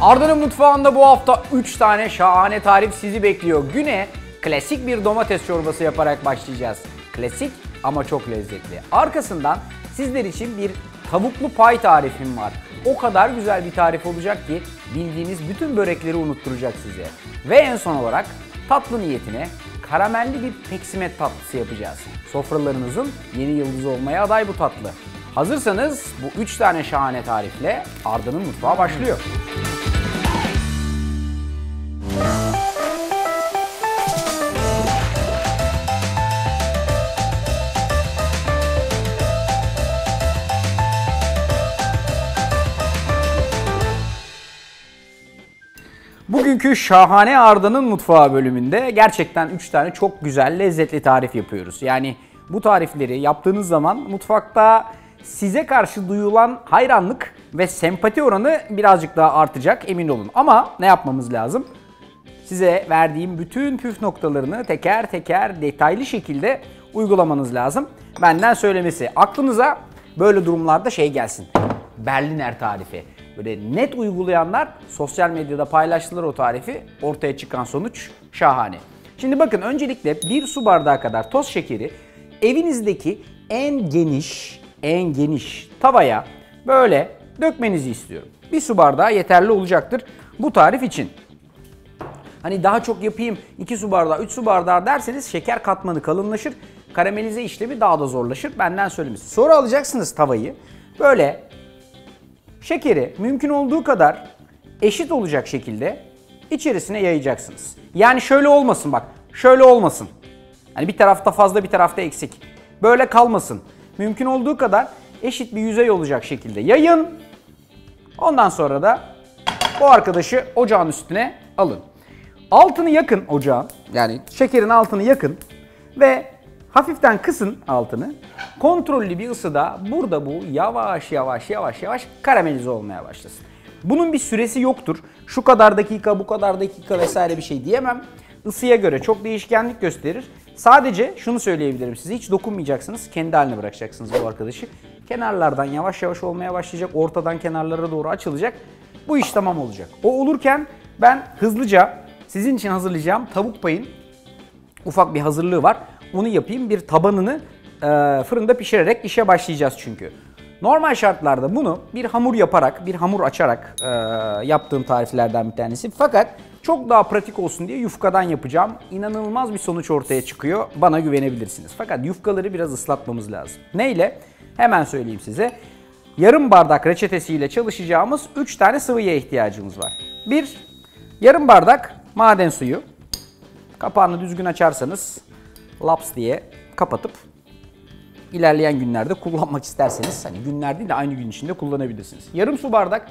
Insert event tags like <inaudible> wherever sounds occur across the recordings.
Arda'nın mutfağında bu hafta 3 tane şahane tarif sizi bekliyor. Güne klasik bir domates çorbası yaparak başlayacağız. Klasik ama çok lezzetli. Arkasından sizler için bir tavuklu pay tarifim var. O kadar güzel bir tarif olacak ki bildiğiniz bütün börekleri unutturacak size. Ve en son olarak tatlı niyetine karamelli bir peksimet tatlısı yapacağız. Sofralarınızın yeni yıldızı olmaya aday bu tatlı. Hazırsanız bu 3 tane şahane tarifle Arda'nın mutfağı başlıyor. Bugünkü şahane Arda'nın mutfağı bölümünde gerçekten 3 tane çok güzel lezzetli tarif yapıyoruz. Yani bu tarifleri yaptığınız zaman mutfakta size karşı duyulan hayranlık ve sempati oranı birazcık daha artacak emin olun. Ama ne yapmamız lazım? Size verdiğim bütün püf noktalarını teker teker detaylı şekilde uygulamanız lazım. Benden söylemesi. Aklınıza böyle durumlarda şey gelsin. Berliner tarifi. Böyle net uygulayanlar sosyal medyada paylaştılar o tarifi. Ortaya çıkan sonuç şahane. Şimdi bakın öncelikle bir su bardağı kadar toz şekeri evinizdeki en geniş, en geniş tavaya böyle dökmenizi istiyorum. Bir su bardağı yeterli olacaktır bu tarif için. Hani daha çok yapayım 2 su bardağı 3 su bardağı derseniz şeker katmanı kalınlaşır. Karamelize işlemi daha da zorlaşır. Benden söylemesi. Sonra alacaksınız tavayı. Böyle şekeri mümkün olduğu kadar eşit olacak şekilde içerisine yayacaksınız. Yani şöyle olmasın bak. Şöyle olmasın. Hani bir tarafta fazla bir tarafta eksik. Böyle kalmasın. Mümkün olduğu kadar eşit bir yüzey olacak şekilde yayın. Ondan sonra da bu arkadaşı ocağın üstüne alın. Altını yakın ocağın. Yani şekerin altını yakın ve hafiften kısın altını. Kontrollü bir ısıda burada bu yavaş yavaş yavaş yavaş karamelize olmaya başlasın. Bunun bir süresi yoktur. Şu kadar dakika, bu kadar dakika vesaire bir şey diyemem. Isıya göre çok değişkenlik gösterir. Sadece şunu söyleyebilirim size hiç dokunmayacaksınız. Kendi haline bırakacaksınız bu arkadaşı. Kenarlardan yavaş yavaş olmaya başlayacak. Ortadan kenarlara doğru açılacak. Bu iş tamam olacak. O olurken ben hızlıca sizin için hazırlayacağım tavuk payın ufak bir hazırlığı var. Onu yapayım. Bir tabanını e, fırında pişirerek işe başlayacağız çünkü. Normal şartlarda bunu bir hamur yaparak, bir hamur açarak e, yaptığım tariflerden bir tanesi. Fakat çok daha pratik olsun diye yufkadan yapacağım. İnanılmaz bir sonuç ortaya çıkıyor. Bana güvenebilirsiniz. Fakat yufkaları biraz ıslatmamız lazım. Neyle? Hemen söyleyeyim size. Yarım bardak reçetesiyle çalışacağımız 3 tane sıvıya ihtiyacımız var. Bir, yarım bardak maden suyu. Kapağını düzgün açarsanız laps diye kapatıp ilerleyen günlerde kullanmak isterseniz hani günler değil de aynı gün içinde kullanabilirsiniz. Yarım su bardak,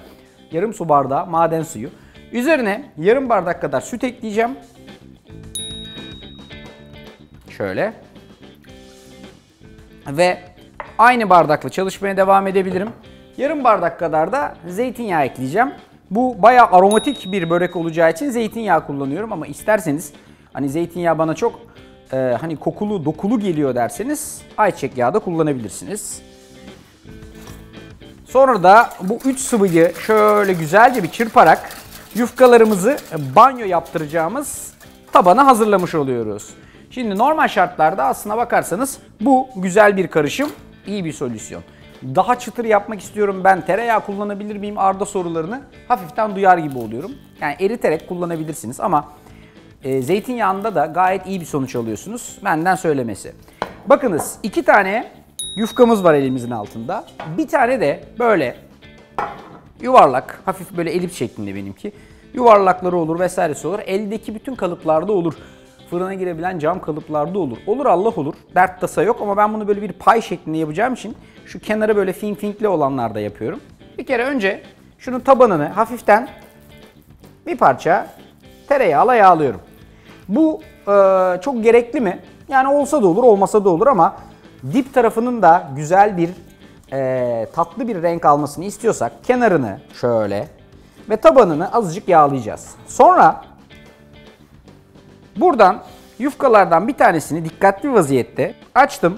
yarım su bardağı maden suyu. Üzerine yarım bardak kadar süt ekleyeceğim. Şöyle. Ve aynı bardakla çalışmaya devam edebilirim. Yarım bardak kadar da zeytinyağı ekleyeceğim. Bu bayağı aromatik bir börek olacağı için zeytinyağı kullanıyorum ama isterseniz hani zeytinyağı bana çok e, hani kokulu, dokulu geliyor derseniz ayçiçek yağı da kullanabilirsiniz. Sonra da bu üç sıvıyı şöyle güzelce bir çırparak yufkalarımızı banyo yaptıracağımız tabana hazırlamış oluyoruz. Şimdi normal şartlarda aslına bakarsanız bu güzel bir karışım, iyi bir solüsyon. Daha çıtır yapmak istiyorum ben tereyağı kullanabilir miyim Arda sorularını hafiften duyar gibi oluyorum. Yani eriterek kullanabilirsiniz ama e, zeytinyağında da gayet iyi bir sonuç alıyorsunuz. Benden söylemesi. Bakınız iki tane yufkamız var elimizin altında. Bir tane de böyle yuvarlak, hafif böyle elips şeklinde benimki. Yuvarlakları olur vesairesi olur. Eldeki bütün kalıplarda olur. Fırına girebilen cam kalıplarda olur. Olur Allah olur. Dert tasa yok ama ben bunu böyle bir pay şeklinde yapacağım için şu kenara böyle fink finkli olanlarda yapıyorum. Bir kere önce şunun tabanını hafiften bir parça tereyağla yağlıyorum. Bu e, çok gerekli mi? Yani olsa da olur, olmasa da olur ama dip tarafının da güzel bir e, tatlı bir renk almasını istiyorsak kenarını şöyle ve tabanını azıcık yağlayacağız. Sonra buradan yufkalardan bir tanesini dikkatli vaziyette açtım.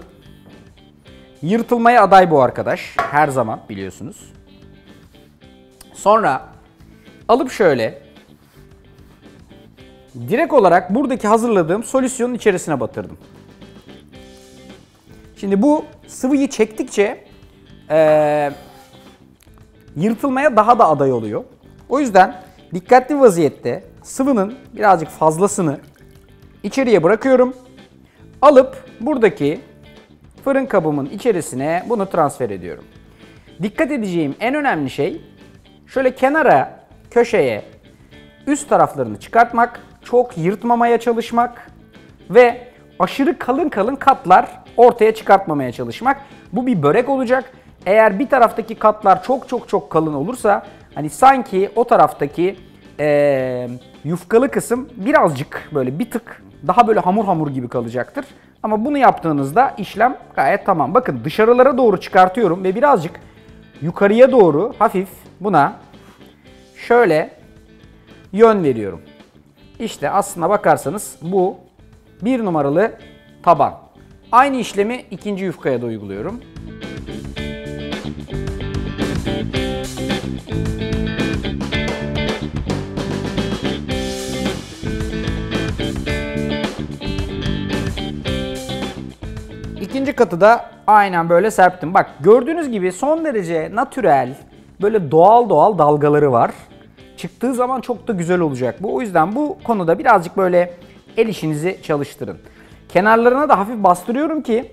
Yırtılmaya aday bu arkadaş her zaman biliyorsunuz. Sonra alıp şöyle direkt olarak buradaki hazırladığım solüsyonun içerisine batırdım. Şimdi bu sıvıyı çektikçe ee, yırtılmaya daha da aday oluyor. O yüzden dikkatli vaziyette sıvının birazcık fazlasını içeriye bırakıyorum. Alıp buradaki fırın kabımın içerisine bunu transfer ediyorum. Dikkat edeceğim en önemli şey şöyle kenara, köşeye üst taraflarını çıkartmak, çok yırtmamaya çalışmak ve aşırı kalın kalın katlar ortaya çıkartmamaya çalışmak. Bu bir börek olacak. Eğer bir taraftaki katlar çok çok çok kalın olursa hani sanki o taraftaki ee, yufkalı kısım birazcık böyle bir tık daha böyle hamur hamur gibi kalacaktır. Ama bunu yaptığınızda işlem gayet tamam. Bakın dışarılara doğru çıkartıyorum ve birazcık yukarıya doğru hafif buna şöyle yön veriyorum. İşte aslına bakarsanız bu bir numaralı taban. Aynı işlemi ikinci yufkaya da uyguluyorum. İkinci katı da aynen böyle serptim. Bak gördüğünüz gibi son derece natürel, böyle doğal doğal dalgaları var. Çıktığı zaman çok da güzel olacak bu. O yüzden bu konuda birazcık böyle el işinizi çalıştırın. Kenarlarına da hafif bastırıyorum ki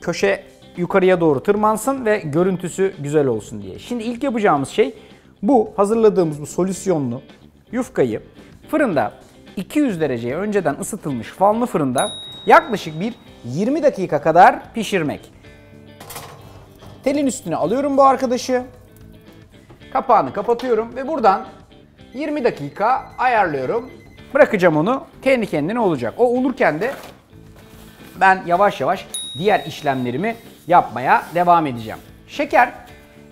köşe yukarıya doğru tırmansın ve görüntüsü güzel olsun diye. Şimdi ilk yapacağımız şey bu hazırladığımız bu solüsyonlu yufkayı fırında 200 dereceye önceden ısıtılmış fanlı fırında yaklaşık bir 20 dakika kadar pişirmek. Telin üstüne alıyorum bu arkadaşı. Kapağını kapatıyorum ve buradan 20 dakika ayarlıyorum. Bırakacağım onu. Kendi kendine olacak. O olurken de ben yavaş yavaş diğer işlemlerimi yapmaya devam edeceğim. Şeker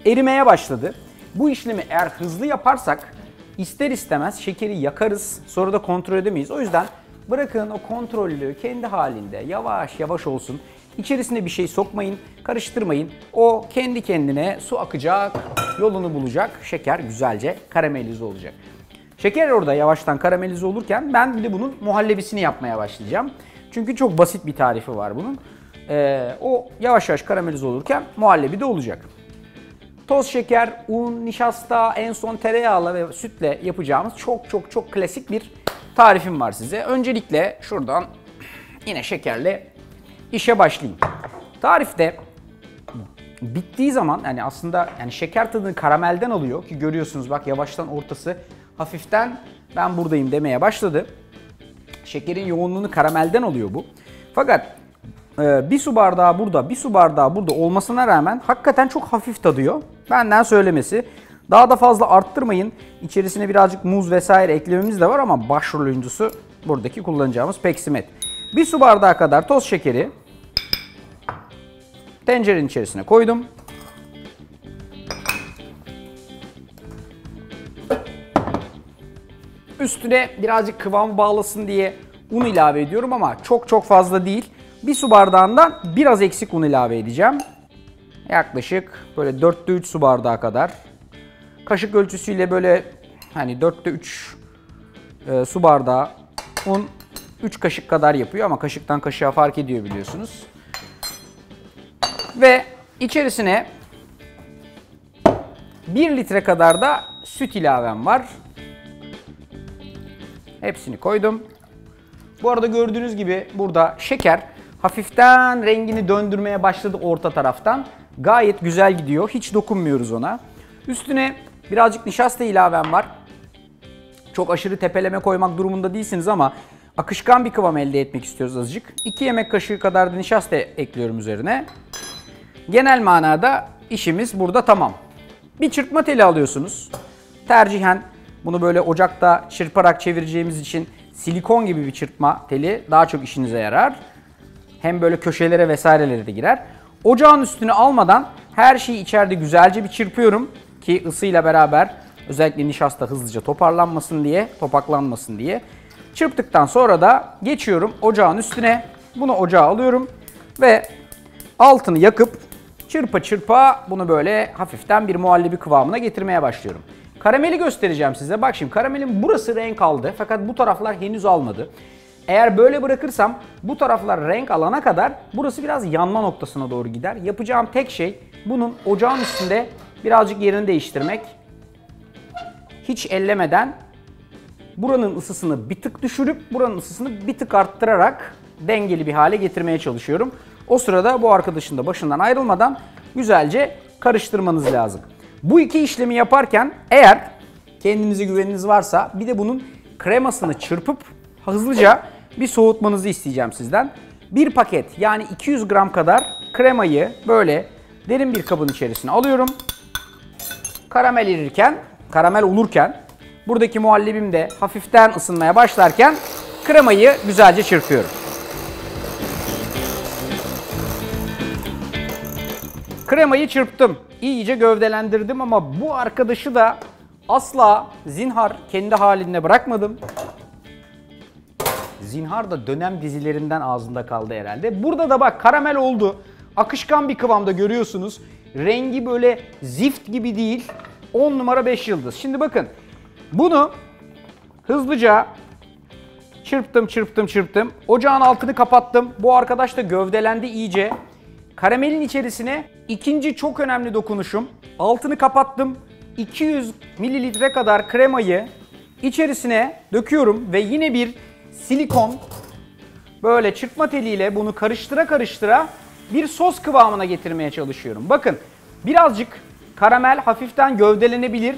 erimeye başladı. Bu işlemi eğer hızlı yaparsak ister istemez şekeri yakarız. Sonra da kontrol edemeyiz. O yüzden bırakın o kontrollü kendi halinde yavaş yavaş olsun. İçerisine bir şey sokmayın, karıştırmayın. O kendi kendine su akacak, yolunu bulacak. Şeker güzelce karamelize olacak. Şeker orada yavaştan karamelize olurken ben bir de bunun muhallebisini yapmaya başlayacağım. Çünkü çok basit bir tarifi var bunun. Ee, o yavaş yavaş karamelize olurken muhallebi de olacak. Toz şeker, un, nişasta, en son tereyağla ve sütle yapacağımız çok çok çok klasik bir tarifim var size. Öncelikle şuradan yine şekerle işe başlayayım. Tarifte bittiği zaman yani aslında yani şeker tadını karamelden alıyor ki görüyorsunuz bak yavaştan ortası hafiften ben buradayım demeye başladı. Şekerin yoğunluğunu karamelden alıyor bu. Fakat e, bir su bardağı burada, bir su bardağı burada olmasına rağmen hakikaten çok hafif tadıyor. Benden söylemesi. Daha da fazla arttırmayın. İçerisine birazcık muz vesaire eklememiz de var ama başrol oyuncusu buradaki kullanacağımız peksimet. Bir su bardağı kadar toz şekeri tencerenin içerisine koydum. Üstüne birazcık kıvamı bağlasın diye un ilave ediyorum ama çok çok fazla değil. Bir su bardağından biraz eksik un ilave edeceğim. Yaklaşık böyle 4'te 3 su bardağı kadar. Kaşık ölçüsüyle böyle hani 4'te 3 e, su bardağı un 3 kaşık kadar yapıyor ama kaşıktan kaşığa fark ediyor biliyorsunuz. Ve içerisine 1 litre kadar da süt ilavem var. Hepsini koydum. Bu arada gördüğünüz gibi burada şeker hafiften rengini döndürmeye başladı orta taraftan. Gayet güzel gidiyor. Hiç dokunmuyoruz ona. Üstüne birazcık nişasta ilavem var. Çok aşırı tepeleme koymak durumunda değilsiniz ama akışkan bir kıvam elde etmek istiyoruz azıcık. 2 yemek kaşığı kadar da nişasta ekliyorum üzerine. Genel manada işimiz burada tamam. Bir çırpma teli alıyorsunuz. Tercihen bunu böyle ocakta çırparak çevireceğimiz için silikon gibi bir çırpma teli daha çok işinize yarar. Hem böyle köşelere vesairelere de girer. Ocağın üstüne almadan her şeyi içeride güzelce bir çırpıyorum ki ısıyla beraber özellikle nişasta hızlıca toparlanmasın diye, topaklanmasın diye. Çırptıktan sonra da geçiyorum ocağın üstüne. Bunu ocağa alıyorum ve altını yakıp çırpa çırpa bunu böyle hafiften bir muhallebi kıvamına getirmeye başlıyorum. Karameli göstereceğim size. Bak şimdi karamelin burası renk aldı fakat bu taraflar henüz almadı. Eğer böyle bırakırsam bu taraflar renk alana kadar burası biraz yanma noktasına doğru gider. Yapacağım tek şey bunun ocağın üstünde birazcık yerini değiştirmek. Hiç ellemeden buranın ısısını bir tık düşürüp buranın ısısını bir tık arttırarak dengeli bir hale getirmeye çalışıyorum. O sırada bu arkadaşın da başından ayrılmadan güzelce karıştırmanız lazım. Bu iki işlemi yaparken eğer kendinize güveniniz varsa bir de bunun kremasını çırpıp hızlıca bir soğutmanızı isteyeceğim sizden. Bir paket yani 200 gram kadar kremayı böyle derin bir kabın içerisine alıyorum. Karamel erirken, karamel olurken buradaki muhallebim de hafiften ısınmaya başlarken kremayı güzelce çırpıyorum. Kremayı çırptım. iyice gövdelendirdim ama bu arkadaşı da asla zinhar kendi halinde bırakmadım. Zinhar da dönem dizilerinden ağzında kaldı herhalde. Burada da bak karamel oldu. Akışkan bir kıvamda görüyorsunuz. Rengi böyle zift gibi değil. 10 numara 5 yıldız. Şimdi bakın bunu hızlıca çırptım çırptım çırptım. Ocağın altını kapattım. Bu arkadaş da gövdelendi iyice. Karamelin içerisine ikinci çok önemli dokunuşum. Altını kapattım. 200 mililitre kadar kremayı içerisine döküyorum ve yine bir silikon böyle çırpma teliyle bunu karıştıra karıştıra bir sos kıvamına getirmeye çalışıyorum. Bakın birazcık karamel hafiften gövdelenebilir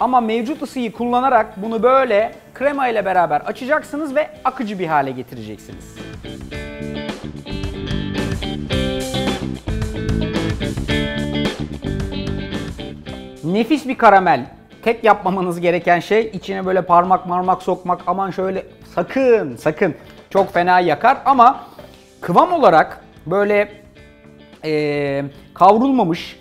ama mevcut ısıyı kullanarak bunu böyle krema ile beraber açacaksınız ve akıcı bir hale getireceksiniz. Nefis bir karamel. Tek yapmamanız gereken şey içine böyle parmak marmak sokmak. Aman şöyle sakın sakın çok fena yakar ama kıvam olarak böyle e, kavrulmamış,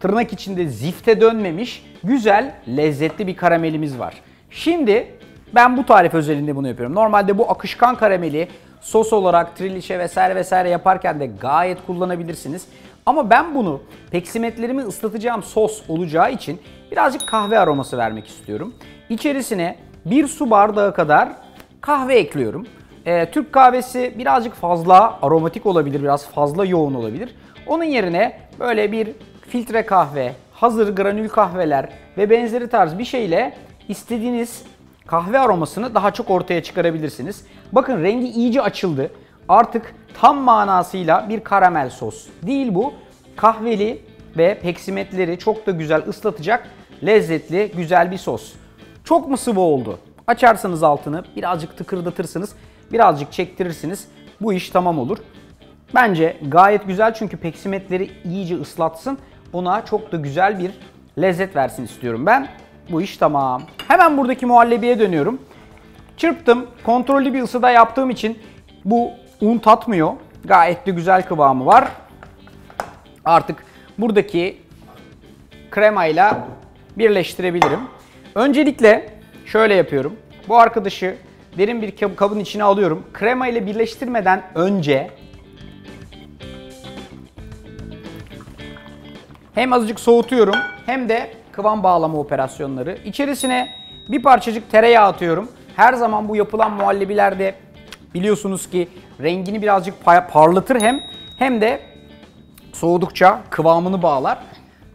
tırnak içinde zifte dönmemiş, güzel, lezzetli bir karamelimiz var. Şimdi ben bu tarif özelinde bunu yapıyorum. Normalde bu akışkan karameli sos olarak trilişe vesaire vesaire yaparken de gayet kullanabilirsiniz. Ama ben bunu peksimetlerimi ıslatacağım sos olacağı için birazcık kahve aroması vermek istiyorum. İçerisine bir su bardağı kadar kahve ekliyorum. Ee, Türk kahvesi birazcık fazla aromatik olabilir, biraz fazla yoğun olabilir. Onun yerine böyle bir filtre kahve, hazır granül kahveler ve benzeri tarz bir şeyle istediğiniz kahve aromasını daha çok ortaya çıkarabilirsiniz. Bakın rengi iyice açıldı. Artık tam manasıyla bir karamel sos değil bu. Kahveli ve peksimetleri çok da güzel ıslatacak lezzetli, güzel bir sos. Çok mu sıvı oldu? Açarsanız altını birazcık tıkırdatırsınız, birazcık çektirirsiniz. Bu iş tamam olur. Bence gayet güzel çünkü peksimetleri iyice ıslatsın. Ona çok da güzel bir lezzet versin istiyorum ben. Bu iş tamam. Hemen buradaki muhallebiye dönüyorum. Çırptım. Kontrollü bir ısıda yaptığım için bu un tatmıyor. Gayet de güzel kıvamı var. Artık buradaki kremayla birleştirebilirim. Öncelikle şöyle yapıyorum. Bu arkadaşı derin bir kabın içine alıyorum. Krema ile birleştirmeden önce hem azıcık soğutuyorum hem de kıvam bağlama operasyonları. İçerisine bir parçacık tereyağı atıyorum. Her zaman bu yapılan muhallebilerde biliyorsunuz ki rengini birazcık parlatır hem hem de soğudukça kıvamını bağlar.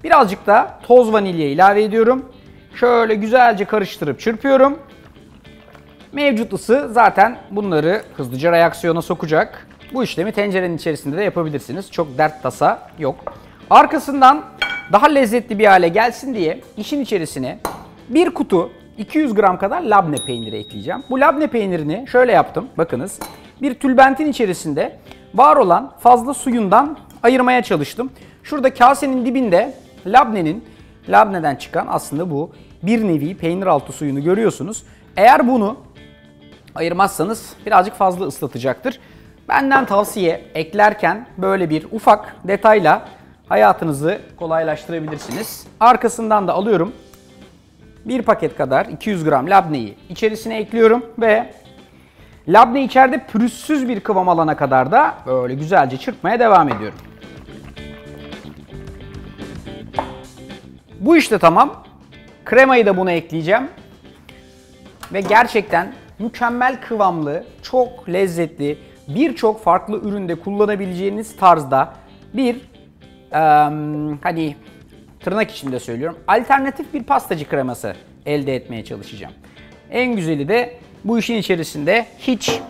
Birazcık da toz vanilya ilave ediyorum. Şöyle güzelce karıştırıp çırpıyorum. Mevcut ısı zaten bunları hızlıca reaksiyona sokacak. Bu işlemi tencerenin içerisinde de yapabilirsiniz. Çok dert tasa yok. Arkasından daha lezzetli bir hale gelsin diye işin içerisine bir kutu 200 gram kadar labne peyniri ekleyeceğim. Bu labne peynirini şöyle yaptım. Bakınız. Bir tülbentin içerisinde var olan fazla suyundan ayırmaya çalıştım. Şurada kasenin dibinde labnenin labneden çıkan aslında bu bir nevi peynir altı suyunu görüyorsunuz. Eğer bunu ayırmazsanız birazcık fazla ıslatacaktır. Benden tavsiye eklerken böyle bir ufak detayla hayatınızı kolaylaştırabilirsiniz. Arkasından da alıyorum. Bir paket kadar 200 gram labneyi içerisine ekliyorum ve labne içeride pürüzsüz bir kıvam alana kadar da böyle güzelce çırpmaya devam ediyorum. Bu işte tamam. Kremayı da buna ekleyeceğim. Ve gerçekten mükemmel kıvamlı, çok lezzetli, birçok farklı üründe kullanabileceğiniz tarzda bir hani tırnak içinde söylüyorum alternatif bir pastacı kreması elde etmeye çalışacağım. En güzeli de bu işin içerisinde hiç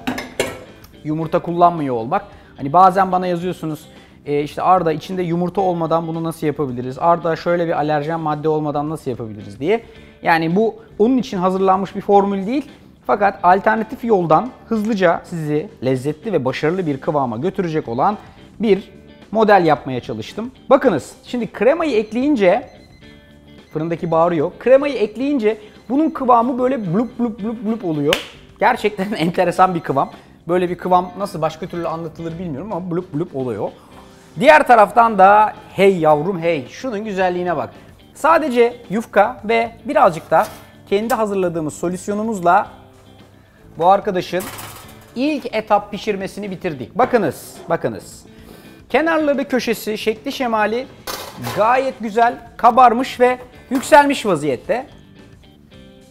yumurta kullanmıyor olmak. Hani bazen bana yazıyorsunuz e, işte Arda içinde yumurta olmadan bunu nasıl yapabiliriz? Arda şöyle bir alerjen madde olmadan nasıl yapabiliriz diye. Yani bu onun için hazırlanmış bir formül değil. Fakat alternatif yoldan hızlıca sizi lezzetli ve başarılı bir kıvama götürecek olan bir model yapmaya çalıştım. Bakınız şimdi kremayı ekleyince fırındaki bağırıyor. Kremayı ekleyince bunun kıvamı böyle blup blup blup blup oluyor. Gerçekten <laughs> enteresan bir kıvam. Böyle bir kıvam nasıl başka türlü anlatılır bilmiyorum ama blup blup oluyor. Diğer taraftan da hey yavrum hey şunun güzelliğine bak. Sadece yufka ve birazcık da kendi hazırladığımız solüsyonumuzla bu arkadaşın ilk etap pişirmesini bitirdik. Bakınız, bakınız. Kenarları, köşesi, şekli, şemali gayet güzel kabarmış ve yükselmiş vaziyette.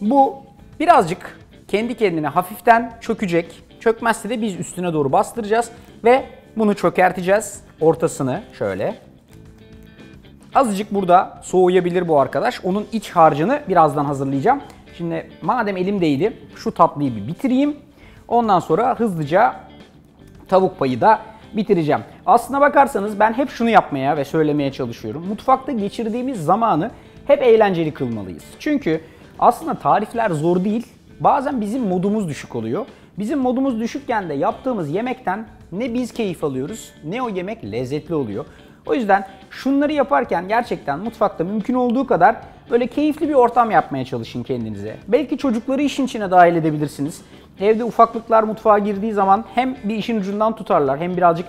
Bu birazcık kendi kendine hafiften çökecek. Çökmezse de biz üstüne doğru bastıracağız ve bunu çökerteceğiz. Ortasını şöyle. Azıcık burada soğuyabilir bu arkadaş. Onun iç harcını birazdan hazırlayacağım. Şimdi madem elimdeydi şu tatlıyı bir bitireyim. Ondan sonra hızlıca tavuk payı da bitireceğim. Aslına bakarsanız ben hep şunu yapmaya ve söylemeye çalışıyorum. Mutfakta geçirdiğimiz zamanı hep eğlenceli kılmalıyız. Çünkü aslında tarifler zor değil. Bazen bizim modumuz düşük oluyor. Bizim modumuz düşükken de yaptığımız yemekten ne biz keyif alıyoruz ne o yemek lezzetli oluyor. O yüzden şunları yaparken gerçekten mutfakta mümkün olduğu kadar böyle keyifli bir ortam yapmaya çalışın kendinize. Belki çocukları işin içine dahil edebilirsiniz. Evde ufaklıklar mutfağa girdiği zaman hem bir işin ucundan tutarlar hem birazcık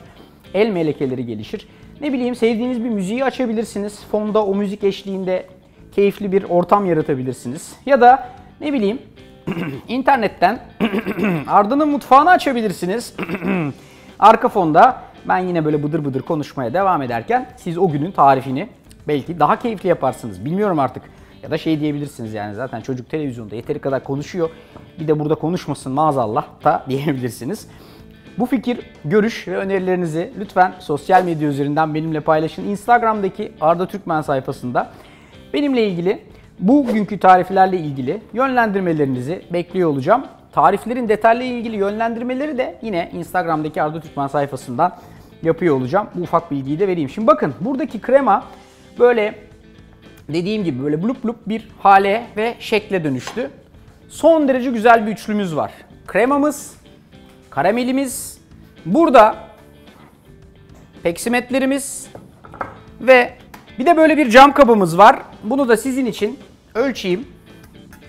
el melekeleri gelişir. Ne bileyim sevdiğiniz bir müziği açabilirsiniz. Fonda o müzik eşliğinde keyifli bir ortam yaratabilirsiniz. Ya da ne bileyim <clears throat> internetten <clears throat> Arda'nın mutfağını açabilirsiniz. <clears throat> Arka fonda ben yine böyle bıdır bıdır konuşmaya devam ederken siz o günün tarifini belki daha keyifli yaparsınız. Bilmiyorum artık. Ya da şey diyebilirsiniz yani zaten çocuk televizyonda yeteri kadar konuşuyor. Bir de burada konuşmasın maazallah da <laughs> diyebilirsiniz. Bu fikir, görüş ve önerilerinizi lütfen sosyal medya üzerinden benimle paylaşın. Instagram'daki Arda Türkmen sayfasında benimle ilgili bugünkü tariflerle ilgili yönlendirmelerinizi bekliyor olacağım. Tariflerin detaylı ilgili yönlendirmeleri de yine Instagram'daki Arda Türkmen sayfasından yapıyor olacağım. Bu ufak bilgiyi de vereyim. Şimdi bakın buradaki krema böyle dediğim gibi böyle blup blup bir hale ve şekle dönüştü. Son derece güzel bir üçlümüz var. Kremamız, karamelimiz, burada peksimetlerimiz ve bir de böyle bir cam kabımız var. Bunu da sizin için ölçeyim.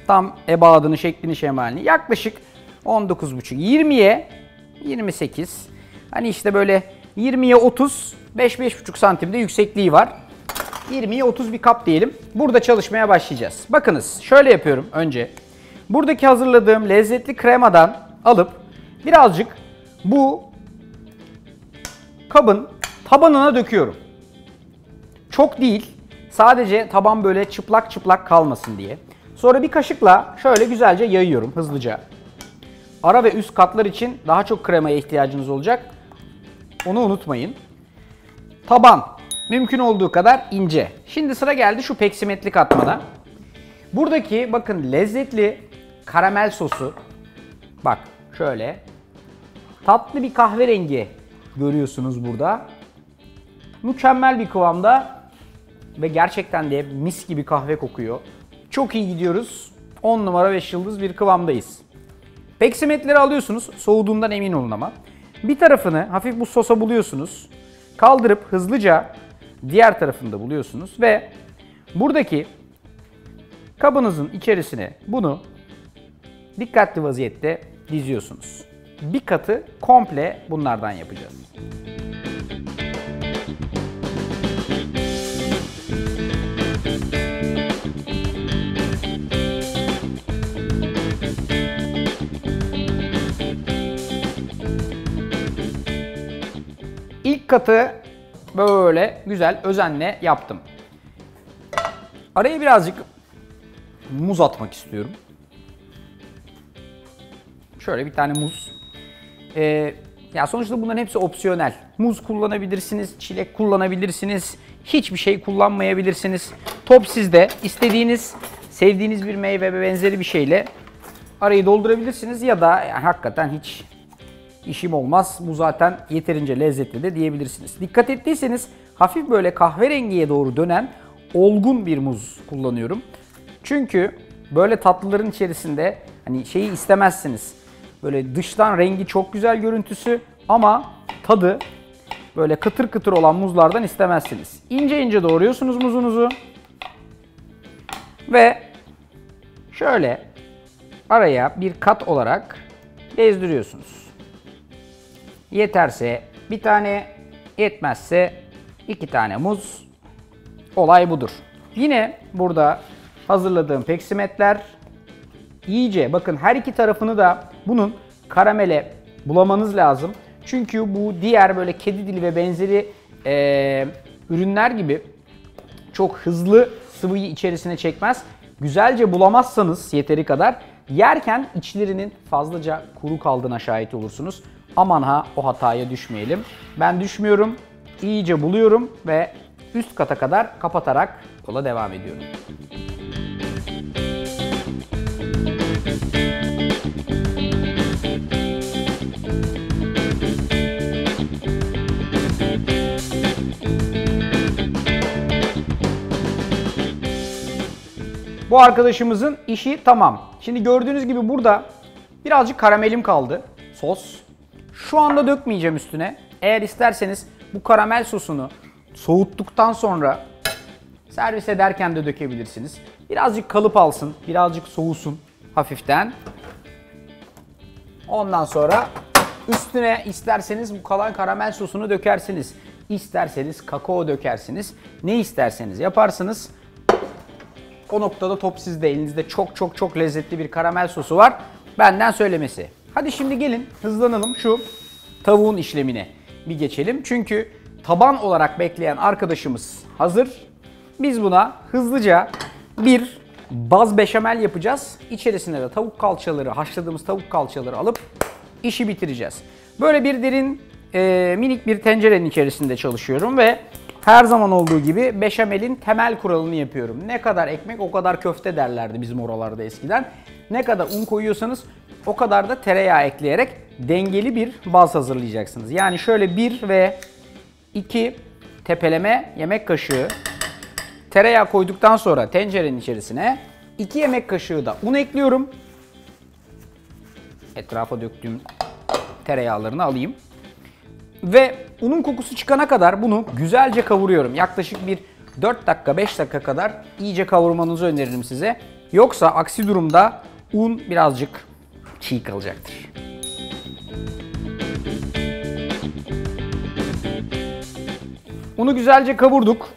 Tam ebadını, şeklini, şemalini. Yaklaşık 19,5. 20'ye 28. Hani işte böyle 20'ye 30, 5-5,5 santimde yüksekliği var. 20'ye 30 bir kap diyelim. Burada çalışmaya başlayacağız. Bakınız şöyle yapıyorum önce. Buradaki hazırladığım lezzetli kremadan alıp birazcık bu kabın tabanına döküyorum. Çok değil. Sadece taban böyle çıplak çıplak kalmasın diye. Sonra bir kaşıkla şöyle güzelce yayıyorum hızlıca. Ara ve üst katlar için daha çok kremaya ihtiyacınız olacak. Onu unutmayın. Taban mümkün olduğu kadar ince. Şimdi sıra geldi şu peksimetli katmana. Buradaki bakın lezzetli karamel sosu. Bak şöyle. Tatlı bir kahverengi görüyorsunuz burada. Mükemmel bir kıvamda ve gerçekten de mis gibi kahve kokuyor. Çok iyi gidiyoruz. 10 numara 5 yıldız bir kıvamdayız. Peksimetleri alıyorsunuz. Soğuduğundan emin olun ama. Bir tarafını hafif bu sosa buluyorsunuz. Kaldırıp hızlıca diğer tarafını da buluyorsunuz ve buradaki kabınızın içerisine bunu dikkatli vaziyette diziyorsunuz. Bir katı komple bunlardan yapacağız. İlk katı böyle güzel özenle yaptım. Araya birazcık muz atmak istiyorum. Şöyle bir tane muz. Ee, ya sonuçta bunların hepsi opsiyonel. Muz kullanabilirsiniz, çilek kullanabilirsiniz, hiçbir şey kullanmayabilirsiniz. Top sizde. İstediğiniz, sevdiğiniz bir meyve ve benzeri bir şeyle arayı doldurabilirsiniz ya da yani hakikaten hiç işim olmaz. Bu zaten yeterince lezzetli de diyebilirsiniz. Dikkat ettiyseniz hafif böyle kahverengiye doğru dönen olgun bir muz kullanıyorum. Çünkü böyle tatlıların içerisinde hani şeyi istemezsiniz. Böyle dıştan rengi çok güzel görüntüsü ama tadı böyle kıtır kıtır olan muzlardan istemezsiniz. İnce ince doğruyorsunuz muzunuzu. Ve şöyle araya bir kat olarak gezdiriyorsunuz. Yeterse bir tane, yetmezse iki tane muz. Olay budur. Yine burada hazırladığım peksimetler iyice bakın her iki tarafını da bunun karamele bulamanız lazım. Çünkü bu diğer böyle kedi dili ve benzeri e, ürünler gibi çok hızlı sıvıyı içerisine çekmez. Güzelce bulamazsanız yeteri kadar yerken içlerinin fazlaca kuru kaldığına şahit olursunuz. Aman ha o hataya düşmeyelim. Ben düşmüyorum. İyice buluyorum ve üst kata kadar kapatarak yola devam ediyorum. Bu arkadaşımızın işi tamam. Şimdi gördüğünüz gibi burada birazcık karamelim kaldı. Sos. Şu anda dökmeyeceğim üstüne. Eğer isterseniz bu karamel sosunu soğuttuktan sonra servis ederken de dökebilirsiniz. Birazcık kalıp alsın, birazcık soğusun hafiften. Ondan sonra üstüne isterseniz bu kalan karamel sosunu dökersiniz. İsterseniz kakao dökersiniz. Ne isterseniz yaparsınız. O noktada top sizde. Elinizde çok çok çok lezzetli bir karamel sosu var. Benden söylemesi. Hadi şimdi gelin hızlanalım şu tavuğun işlemine bir geçelim. Çünkü taban olarak bekleyen arkadaşımız hazır. Biz buna hızlıca bir baz beşamel yapacağız. İçerisine de tavuk kalçaları, haşladığımız tavuk kalçaları alıp işi bitireceğiz. Böyle bir derin e, minik bir tencerenin içerisinde çalışıyorum ve her zaman olduğu gibi beşamelin temel kuralını yapıyorum. Ne kadar ekmek o kadar köfte derlerdi bizim oralarda eskiden. Ne kadar un koyuyorsanız o kadar da tereyağı ekleyerek dengeli bir baz hazırlayacaksınız. Yani şöyle bir ve iki tepeleme yemek kaşığı tereyağı koyduktan sonra tencerenin içerisine 2 yemek kaşığı da un ekliyorum. Etrafa döktüğüm tereyağlarını alayım. Ve unun kokusu çıkana kadar bunu güzelce kavuruyorum. Yaklaşık bir 4 dakika 5 dakika kadar iyice kavurmanızı öneririm size. Yoksa aksi durumda un birazcık çiğ kalacaktır. Unu güzelce kavurduk.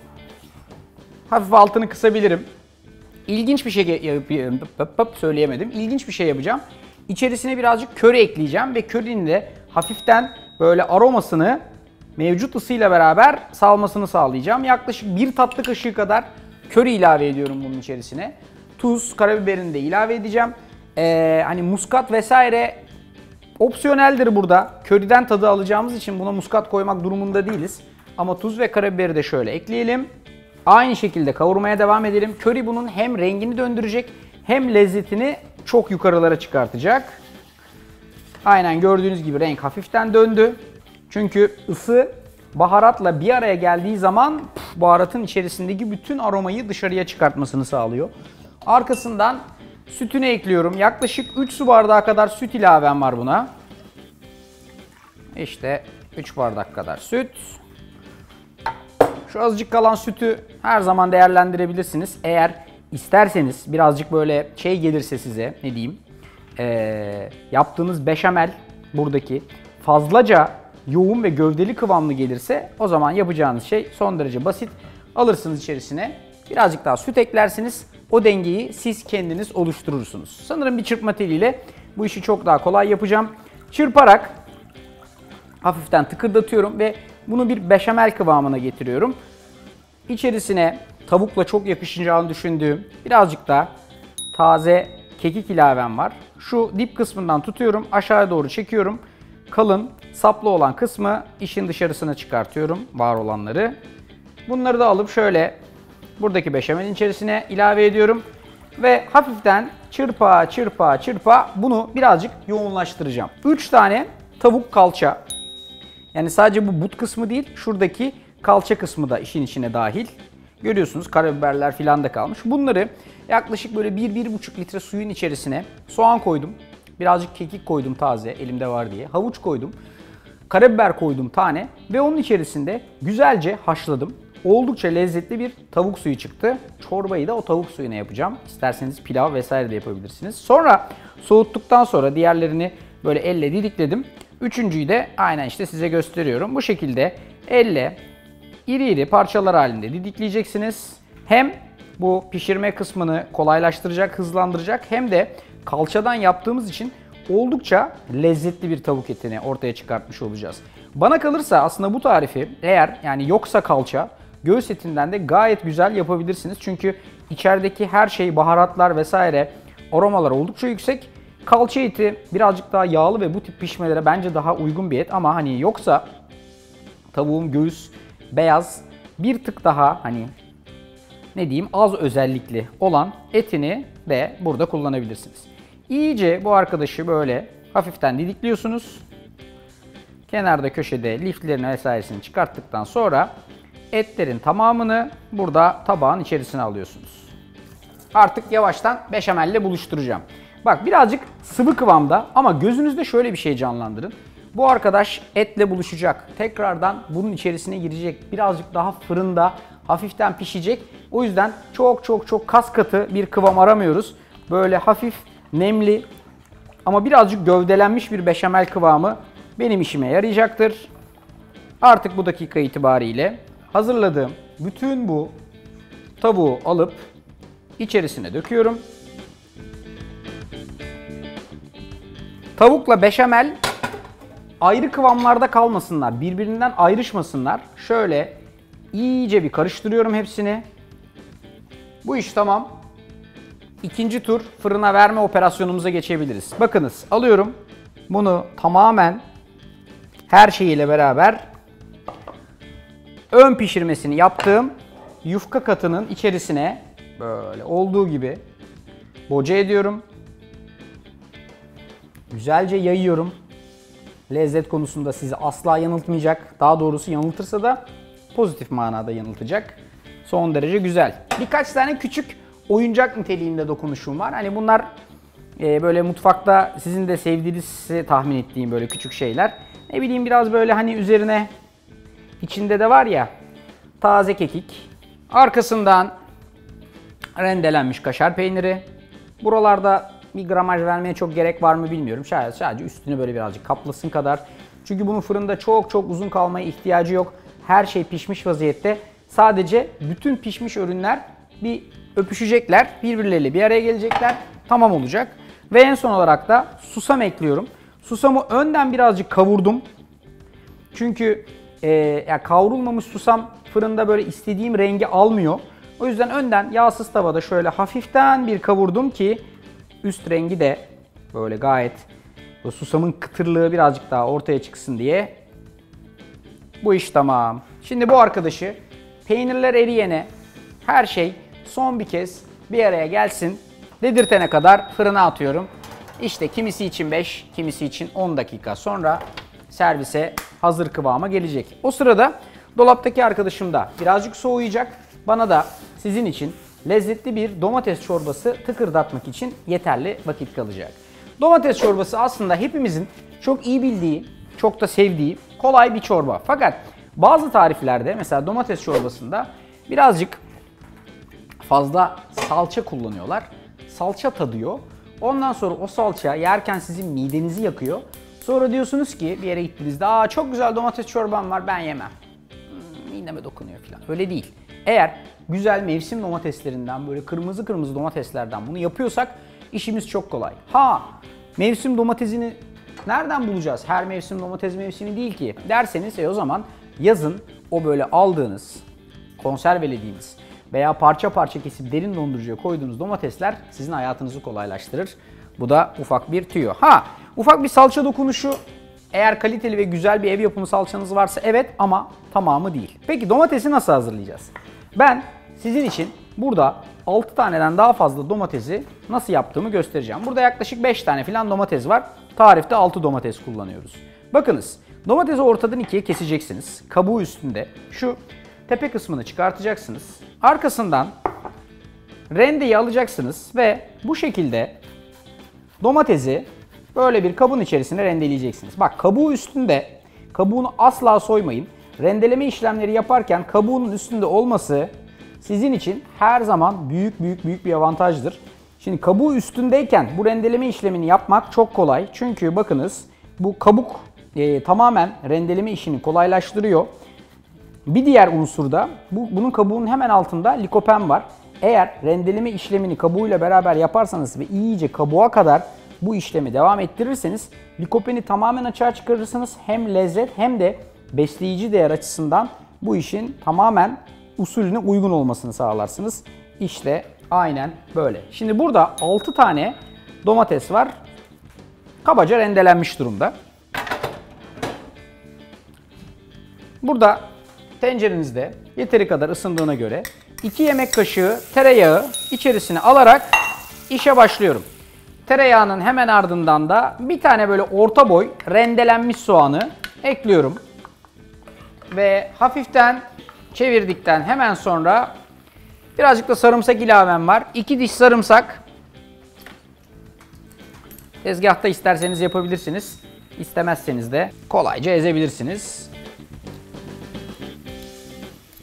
Hafif altını kısabilirim. İlginç bir şey yapıyorum. Söyleyemedim. İlginç bir şey yapacağım. İçerisine birazcık köri ekleyeceğim ve körinin de hafiften böyle aromasını mevcut ısıyla beraber salmasını sağlayacağım. Yaklaşık bir tatlı kaşığı kadar köri ilave ediyorum bunun içerisine. Tuz, karabiberini de ilave edeceğim. Ee, hani muskat vesaire opsiyoneldir burada. Köriden tadı alacağımız için buna muskat koymak durumunda değiliz. Ama tuz ve karabiberi de şöyle ekleyelim. Aynı şekilde kavurmaya devam edelim. Köri bunun hem rengini döndürecek hem lezzetini çok yukarılara çıkartacak. Aynen gördüğünüz gibi renk hafiften döndü. Çünkü ısı baharatla bir araya geldiği zaman baharatın içerisindeki bütün aromayı dışarıya çıkartmasını sağlıyor. Arkasından sütünü ekliyorum. Yaklaşık 3 su bardağı kadar süt ilavem var buna. İşte 3 bardak kadar süt. Şu azıcık kalan sütü her zaman değerlendirebilirsiniz. Eğer isterseniz birazcık böyle şey gelirse size ne diyeyim ee, yaptığınız beşamel buradaki fazlaca yoğun ve gövdeli kıvamlı gelirse o zaman yapacağınız şey son derece basit. Alırsınız içerisine birazcık daha süt eklersiniz. O dengeyi siz kendiniz oluşturursunuz. Sanırım bir çırpma teliyle bu işi çok daha kolay yapacağım. Çırparak hafiften tıkırdatıyorum ve bunu bir beşamel kıvamına getiriyorum. İçerisine tavukla çok yakışacağını düşündüğüm birazcık da taze kekik ilavem var. Şu dip kısmından tutuyorum, aşağıya doğru çekiyorum. Kalın, saplı olan kısmı işin dışarısına çıkartıyorum var olanları. Bunları da alıp şöyle buradaki beşamelin içerisine ilave ediyorum. Ve hafiften çırpa çırpa çırpa bunu birazcık yoğunlaştıracağım. 3 tane tavuk kalça. Yani sadece bu but kısmı değil, şuradaki kalça kısmı da işin içine dahil. Görüyorsunuz karabiberler filan da kalmış. Bunları yaklaşık böyle 1-1,5 litre suyun içerisine soğan koydum. Birazcık kekik koydum taze elimde var diye. Havuç koydum. Karabiber koydum tane ve onun içerisinde güzelce haşladım. Oldukça lezzetli bir tavuk suyu çıktı. Çorbayı da o tavuk suyuna yapacağım. İsterseniz pilav vesaire de yapabilirsiniz. Sonra soğuttuktan sonra diğerlerini böyle elle didikledim. Üçüncüyü de aynen işte size gösteriyorum. Bu şekilde elle iri iri parçalar halinde didikleyeceksiniz. Hem bu pişirme kısmını kolaylaştıracak, hızlandıracak hem de kalçadan yaptığımız için oldukça lezzetli bir tavuk etini ortaya çıkartmış olacağız. Bana kalırsa aslında bu tarifi eğer yani yoksa kalça göğüs etinden de gayet güzel yapabilirsiniz. Çünkü içerideki her şey baharatlar vesaire aromalar oldukça yüksek. Kalça eti birazcık daha yağlı ve bu tip pişmelere bence daha uygun bir et ama hani yoksa tavuğum göğüs beyaz bir tık daha hani ne diyeyim az özellikli olan etini de burada kullanabilirsiniz. İyice bu arkadaşı böyle hafiften didikliyorsunuz. Kenarda köşede liflerini vesairesini çıkarttıktan sonra etlerin tamamını burada tabağın içerisine alıyorsunuz. Artık yavaştan beşamelle buluşturacağım. Bak birazcık sıvı kıvamda ama gözünüzde şöyle bir şey canlandırın. Bu arkadaş etle buluşacak. Tekrardan bunun içerisine girecek. Birazcık daha fırında hafiften pişecek. O yüzden çok çok çok kas katı bir kıvam aramıyoruz. Böyle hafif nemli ama birazcık gövdelenmiş bir beşamel kıvamı benim işime yarayacaktır. Artık bu dakika itibariyle hazırladığım bütün bu tavuğu alıp içerisine döküyorum. Tavukla beşamel ayrı kıvamlarda kalmasınlar, birbirinden ayrışmasınlar. Şöyle iyice bir karıştırıyorum hepsini. Bu iş tamam. İkinci tur fırına verme operasyonumuza geçebiliriz. Bakınız alıyorum. Bunu tamamen her şeyiyle beraber ön pişirmesini yaptığım yufka katının içerisine böyle olduğu gibi boca ediyorum. Güzelce yayıyorum. Lezzet konusunda sizi asla yanıltmayacak. Daha doğrusu yanıltırsa da pozitif manada yanıltacak. Son derece güzel. Birkaç tane küçük oyuncak niteliğinde dokunuşum var. Hani bunlar e, böyle mutfakta sizin de sevdiğinizi tahmin ettiğim böyle küçük şeyler. Ne bileyim biraz böyle hani üzerine içinde de var ya taze kekik. Arkasından rendelenmiş kaşar peyniri. Buralarda bir gramaj vermeye çok gerek var mı bilmiyorum. Şayet sadece üstünü böyle birazcık kaplasın kadar. Çünkü bunun fırında çok çok uzun kalmaya ihtiyacı yok. Her şey pişmiş vaziyette. Sadece bütün pişmiş ürünler bir öpüşecekler. Birbirleriyle bir araya gelecekler. Tamam olacak. Ve en son olarak da susam ekliyorum. Susamı önden birazcık kavurdum. Çünkü e, yani kavrulmamış susam fırında böyle istediğim rengi almıyor. O yüzden önden yağsız tavada şöyle hafiften bir kavurdum ki üst rengi de böyle gayet bu susamın kıtırlığı birazcık daha ortaya çıksın diye. Bu iş tamam. Şimdi bu arkadaşı peynirler eriyene her şey son bir kez bir araya gelsin. Dedirtene kadar fırına atıyorum. İşte kimisi için 5, kimisi için 10 dakika sonra servise hazır kıvama gelecek. O sırada dolaptaki arkadaşım da birazcık soğuyacak. Bana da sizin için lezzetli bir domates çorbası tıkırdatmak için yeterli vakit kalacak. Domates çorbası aslında hepimizin çok iyi bildiği, çok da sevdiği kolay bir çorba. Fakat bazı tariflerde mesela domates çorbasında birazcık fazla salça kullanıyorlar. Salça tadıyor. Ondan sonra o salça yerken sizin midenizi yakıyor. Sonra diyorsunuz ki bir yere gittiğinizde aa çok güzel domates çorbam var ben yemem. Hmm, mideme dokunuyor falan. Öyle değil. Eğer güzel mevsim domateslerinden böyle kırmızı kırmızı domateslerden bunu yapıyorsak işimiz çok kolay. Ha mevsim domatesini nereden bulacağız? Her mevsim domates mevsimi değil ki derseniz e o zaman yazın o böyle aldığınız konservelediğiniz veya parça parça kesip derin dondurucuya koyduğunuz domatesler sizin hayatınızı kolaylaştırır. Bu da ufak bir tüyo. Ha, ufak bir salça dokunuşu eğer kaliteli ve güzel bir ev yapımı salçanız varsa evet ama tamamı değil. Peki domatesi nasıl hazırlayacağız? Ben sizin için burada 6 taneden daha fazla domatesi nasıl yaptığımı göstereceğim. Burada yaklaşık 5 tane falan domates var. Tarifte 6 domates kullanıyoruz. Bakınız domatesi ortadan ikiye keseceksiniz. Kabuğu üstünde şu tepe kısmını çıkartacaksınız. Arkasından rendeyi alacaksınız ve bu şekilde domatesi böyle bir kabın içerisine rendeleyeceksiniz. Bak kabuğu üstünde kabuğunu asla soymayın. Rendeleme işlemleri yaparken kabuğunun üstünde olması sizin için her zaman büyük büyük büyük bir avantajdır. Şimdi kabuğu üstündeyken bu rendeleme işlemini yapmak çok kolay. Çünkü bakınız bu kabuk e, tamamen rendeleme işini kolaylaştırıyor. Bir diğer unsur da bu, bunun kabuğunun hemen altında likopen var. Eğer rendeleme işlemini kabuğuyla beraber yaparsanız ve iyice kabuğa kadar bu işlemi devam ettirirseniz likopeni tamamen açığa çıkarırsınız. Hem lezzet hem de besleyici değer açısından bu işin tamamen usulüne uygun olmasını sağlarsınız. İşte aynen böyle. Şimdi burada 6 tane domates var. Kabaca rendelenmiş durumda. Burada tencerenizde yeteri kadar ısındığına göre 2 yemek kaşığı tereyağı içerisine alarak işe başlıyorum. Tereyağının hemen ardından da bir tane böyle orta boy rendelenmiş soğanı ekliyorum. Ve hafiften çevirdikten hemen sonra birazcık da sarımsak ilavem var. 2 diş sarımsak. Tezgahta isterseniz yapabilirsiniz. İstemezseniz de kolayca ezebilirsiniz.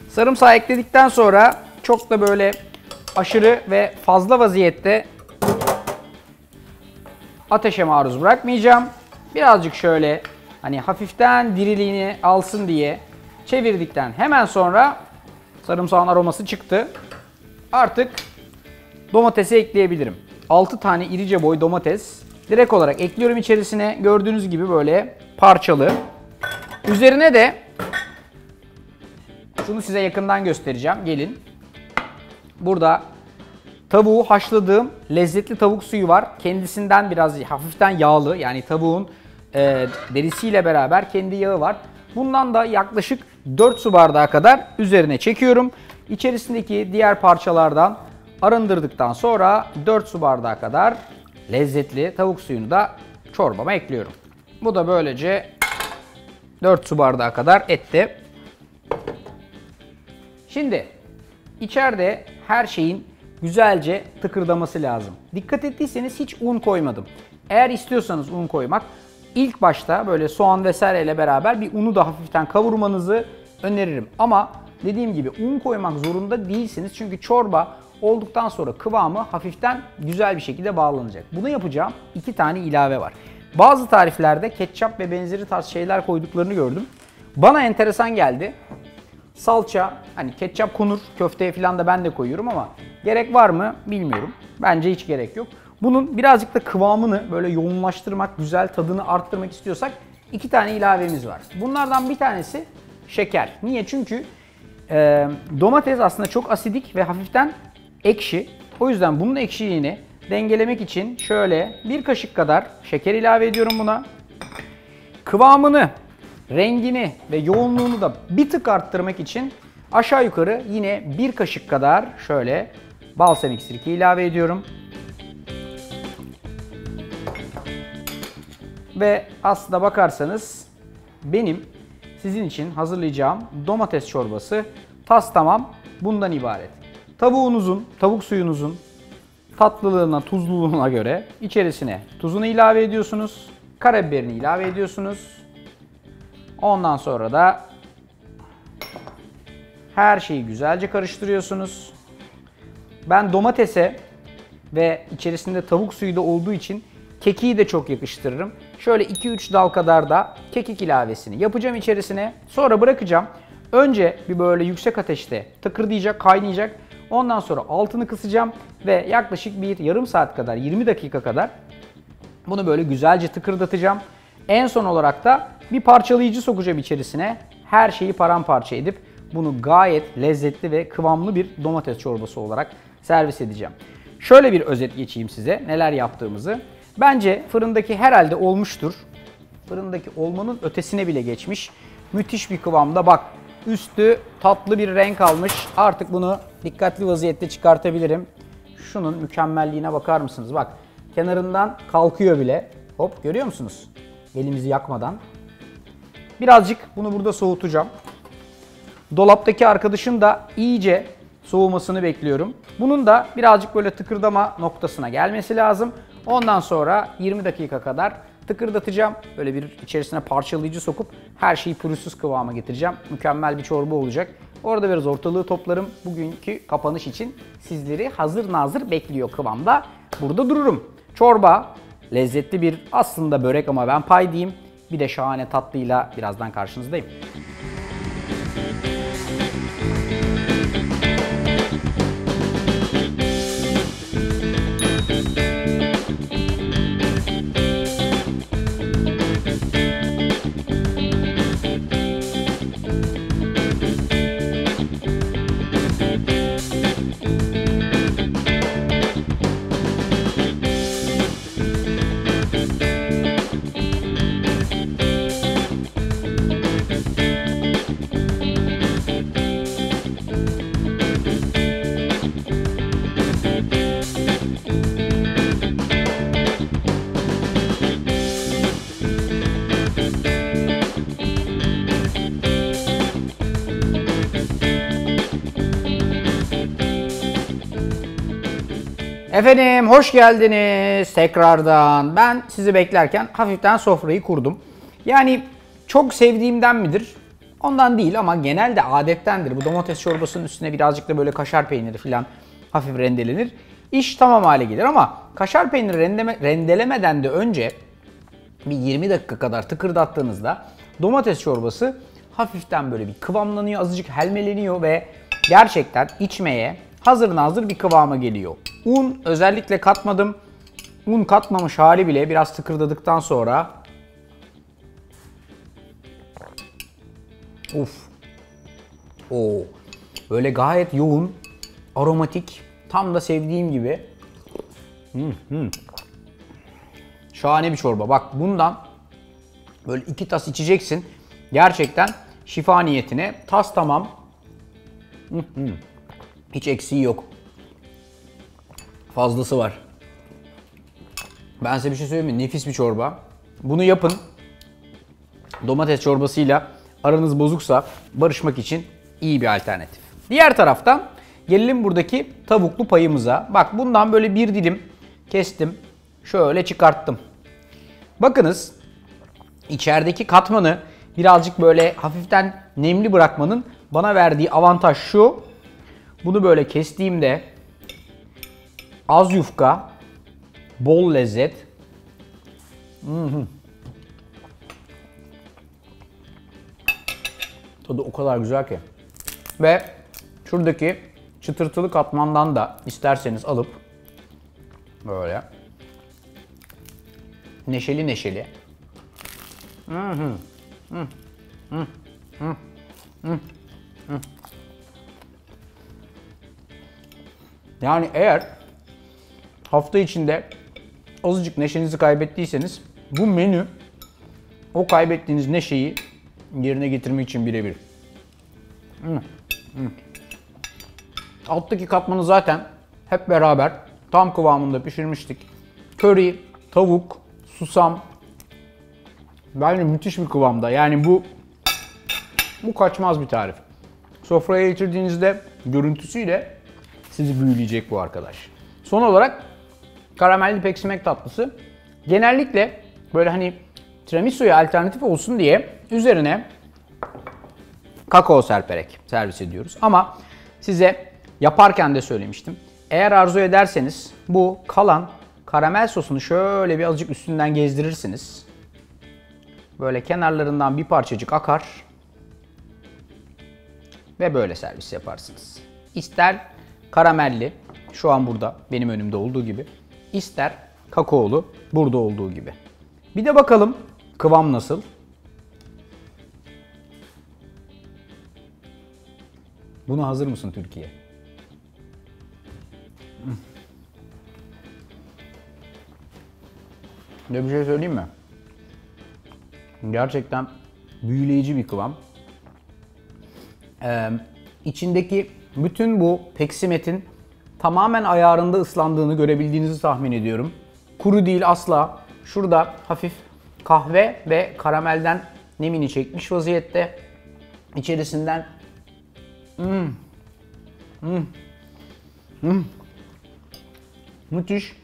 Sarımsağı ekledikten sonra çok da böyle aşırı ve fazla vaziyette ateşe maruz bırakmayacağım. Birazcık şöyle hani hafiften diriliğini alsın diye çevirdikten hemen sonra sarımsağın aroması çıktı. Artık domatesi ekleyebilirim. 6 tane irice boy domates direkt olarak ekliyorum içerisine. Gördüğünüz gibi böyle parçalı. Üzerine de şunu size yakından göstereceğim. Gelin. Burada tavuğu haşladığım lezzetli tavuk suyu var. Kendisinden biraz hafiften yağlı. Yani tavuğun e, derisiyle beraber kendi yağı var. Bundan da yaklaşık 4 su bardağı kadar üzerine çekiyorum. İçerisindeki diğer parçalardan arındırdıktan sonra 4 su bardağı kadar lezzetli tavuk suyunu da çorbama ekliyorum. Bu da böylece 4 su bardağı kadar etti. Şimdi içeride her şeyin güzelce tıkırdaması lazım. Dikkat ettiyseniz hiç un koymadım. Eğer istiyorsanız un koymak ilk başta böyle soğan vesaireyle beraber bir unu da hafiften kavurmanızı öneririm. Ama dediğim gibi un koymak zorunda değilsiniz. Çünkü çorba olduktan sonra kıvamı hafiften güzel bir şekilde bağlanacak. Bunu yapacağım iki tane ilave var. Bazı tariflerde ketçap ve benzeri tarz şeyler koyduklarını gördüm. Bana enteresan geldi. Salça, hani ketçap konur, köfteye falan da ben de koyuyorum ama gerek var mı bilmiyorum. Bence hiç gerek yok. Bunun birazcık da kıvamını böyle yoğunlaştırmak, güzel tadını arttırmak istiyorsak iki tane ilavemiz var. Bunlardan bir tanesi şeker. Niye? Çünkü e, domates aslında çok asidik ve hafiften ekşi. O yüzden bunun ekşiliğini dengelemek için şöyle bir kaşık kadar şeker ilave ediyorum buna. Kıvamını, rengini ve yoğunluğunu da bir tık arttırmak için aşağı yukarı yine bir kaşık kadar şöyle balsamik sirke ilave ediyorum. Ve aslında bakarsanız benim sizin için hazırlayacağım domates çorbası tas tamam bundan ibaret. Tavuğunuzun, tavuk suyunuzun tatlılığına, tuzluluğuna göre içerisine tuzunu ilave ediyorsunuz. Karabiberini ilave ediyorsunuz. Ondan sonra da her şeyi güzelce karıştırıyorsunuz. Ben domatese ve içerisinde tavuk suyu da olduğu için kekiği de çok yakıştırırım. Şöyle 2-3 dal kadar da kekik ilavesini yapacağım içerisine. Sonra bırakacağım. Önce bir böyle yüksek ateşte tıkırdayacak, kaynayacak. Ondan sonra altını kısacağım ve yaklaşık bir yarım saat kadar, 20 dakika kadar bunu böyle güzelce tıkırdatacağım. En son olarak da bir parçalayıcı sokacağım içerisine. Her şeyi paramparça edip bunu gayet lezzetli ve kıvamlı bir domates çorbası olarak servis edeceğim. Şöyle bir özet geçeyim size neler yaptığımızı. Bence fırındaki herhalde olmuştur. Fırındaki olmanın ötesine bile geçmiş. Müthiş bir kıvamda bak üstü tatlı bir renk almış. Artık bunu dikkatli vaziyette çıkartabilirim. Şunun mükemmelliğine bakar mısınız? Bak kenarından kalkıyor bile. Hop görüyor musunuz? Elimizi yakmadan. Birazcık bunu burada soğutacağım. Dolaptaki arkadaşın da iyice soğumasını bekliyorum. Bunun da birazcık böyle tıkırdama noktasına gelmesi lazım. Ondan sonra 20 dakika kadar tıkırdatacağım. Böyle bir içerisine parçalayıcı sokup her şeyi pürüzsüz kıvama getireceğim. Mükemmel bir çorba olacak. Orada biraz ortalığı toplarım. Bugünkü kapanış için sizleri hazır nazır bekliyor kıvamda. Burada dururum. Çorba lezzetli bir aslında börek ama ben pay diyeyim. Bir de şahane tatlıyla birazdan karşınızdayım. Efendim hoş geldiniz tekrardan. Ben sizi beklerken hafiften sofrayı kurdum. Yani çok sevdiğimden midir? Ondan değil ama genelde adettendir. Bu domates çorbasının üstüne birazcık da böyle kaşar peyniri falan hafif rendelenir. İş tamam hale gelir ama kaşar peyniri rendeme, rendelemeden de önce bir 20 dakika kadar tıkırdattığınızda domates çorbası hafiften böyle bir kıvamlanıyor, azıcık helmeleniyor ve gerçekten içmeye hazır nazır bir kıvama geliyor. Un özellikle katmadım. Un katmamış hali bile biraz tıkırdadıktan sonra Uf. Oo. Böyle gayet yoğun, aromatik, tam da sevdiğim gibi. Hmm, hmm. Şahane bir çorba. Bak bundan böyle iki tas içeceksin. Gerçekten şifa niyetine tas tamam. Hmm, hmm. Hiç eksiği yok. Fazlası var. Ben size bir şey söyleyeyim mi? Nefis bir çorba. Bunu yapın. Domates çorbasıyla aranız bozuksa barışmak için iyi bir alternatif. Diğer taraftan gelelim buradaki tavuklu payımıza. Bak bundan böyle bir dilim kestim. Şöyle çıkarttım. Bakınız içerideki katmanı birazcık böyle hafiften nemli bırakmanın bana verdiği avantaj şu. Bunu böyle kestiğimde az yufka, bol lezzet. Hı-hı. Tadı o kadar güzel ki. Ve şuradaki çıtırtılı katmandan da isterseniz alıp böyle neşeli neşeli. Hı. Hı. Yani eğer hafta içinde azıcık neşenizi kaybettiyseniz bu menü o kaybettiğiniz neşeyi yerine getirmek için birebir. Hmm. Hmm. Alttaki katmanı zaten hep beraber tam kıvamında pişirmiştik. Köri, tavuk, susam. Bence müthiş bir kıvamda. Yani bu bu kaçmaz bir tarif. Sofraya getirdiğinizde görüntüsüyle sizi büyüleyecek bu arkadaş. Son olarak karamelli peksimek tatlısı. Genellikle böyle hani tiramisu'ya alternatif olsun diye üzerine kakao serperek servis ediyoruz. Ama size yaparken de söylemiştim. Eğer arzu ederseniz bu kalan karamel sosunu şöyle bir azıcık üstünden gezdirirsiniz. Böyle kenarlarından bir parçacık akar. Ve böyle servis yaparsınız. İster karamelli, şu an burada benim önümde olduğu gibi. İster kakaolu, burada olduğu gibi. Bir de bakalım kıvam nasıl? Buna hazır mısın Türkiye? Ne bir şey söyleyeyim mi? Gerçekten büyüleyici bir kıvam. Ee, içindeki bütün bu peksimetin tamamen ayarında ıslandığını görebildiğinizi tahmin ediyorum. Kuru değil asla. Şurada hafif kahve ve karamelden nemini çekmiş vaziyette. İçerisinden müthiş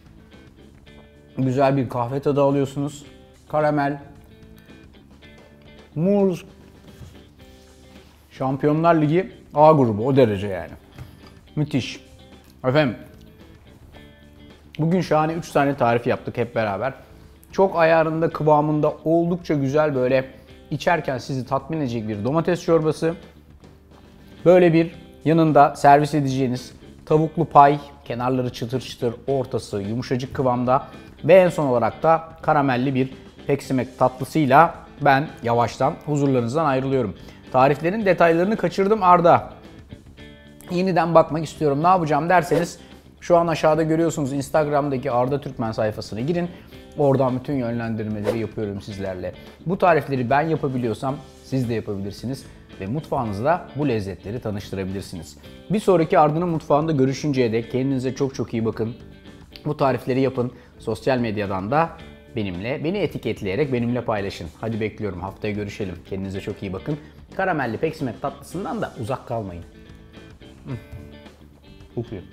güzel bir kahve tadı alıyorsunuz. Karamel, muz, Şampiyonlar Ligi A grubu o derece yani. Müthiş. Efendim bugün şahane 3 tane tarif yaptık hep beraber. Çok ayarında kıvamında oldukça güzel böyle içerken sizi tatmin edecek bir domates çorbası. Böyle bir yanında servis edeceğiniz tavuklu pay, kenarları çıtır çıtır, ortası yumuşacık kıvamda ve en son olarak da karamelli bir peksimek tatlısıyla ben yavaştan huzurlarınızdan ayrılıyorum. Tariflerin detaylarını kaçırdım Arda. Yeniden bakmak istiyorum. Ne yapacağım derseniz şu an aşağıda görüyorsunuz Instagram'daki Arda Türkmen sayfasına girin. Oradan bütün yönlendirmeleri yapıyorum sizlerle. Bu tarifleri ben yapabiliyorsam siz de yapabilirsiniz ve mutfağınızda bu lezzetleri tanıştırabilirsiniz. Bir sonraki Arda'nın mutfağında görüşünceye dek kendinize çok çok iyi bakın. Bu tarifleri yapın. Sosyal medyadan da benimle, beni etiketleyerek benimle paylaşın. Hadi bekliyorum. Haftaya görüşelim. Kendinize çok iyi bakın. Karamelli peksimet tatlısından da uzak kalmayın. Kokuyor.